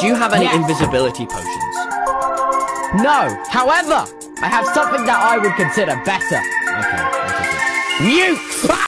Do you have any Yes. invisibility potions? No. However, I have something that I would consider better. Okay, what is it? Nukes!